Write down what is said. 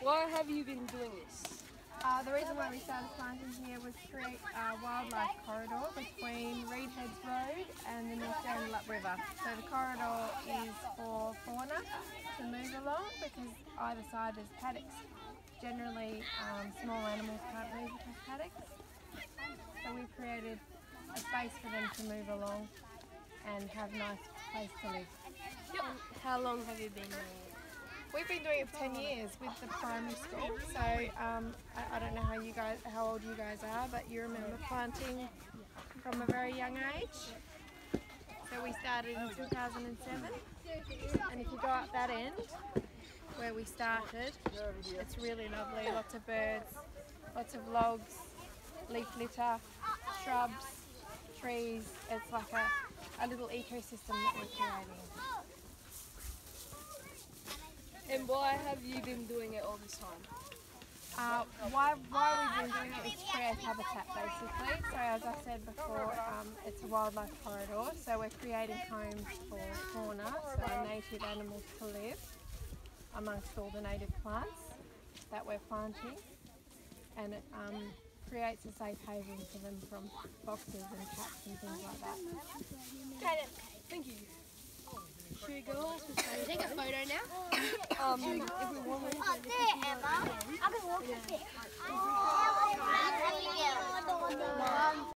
Why have you been doing this? Uh, the reason why we started planting here was to create a wildlife corridor between Readheads Road and the North Dandalup River. So the corridor is for fauna to move along because either side is paddocks. Generally, um, small animals can't move across paddocks. So we created a space for them to move along and have a nice place to live. How long have you been it? We've been doing it for 10 years with the primary school, so um, I, I don't know how you guys, how old you guys are, but you remember planting from a very young age. So we started in 2007, and if you go up that end where we started, it's really lovely. Lots of birds, lots of logs, leaf litter, shrubs, trees. It's like a, a little ecosystem that we're creating. And why have you been doing it all this time? Uh, why, why we've been doing it is to create habitat basically. So as I said before, um, it's a wildlife corridor. So we're creating homes for fauna, so native animals to live amongst all the native plants that we're planting. And it um, creates a safe haven for them from foxes and cats and things like that. Thank you. Should we go Take a photo now. Um, if we want to Oh, there, Emma. I can walk a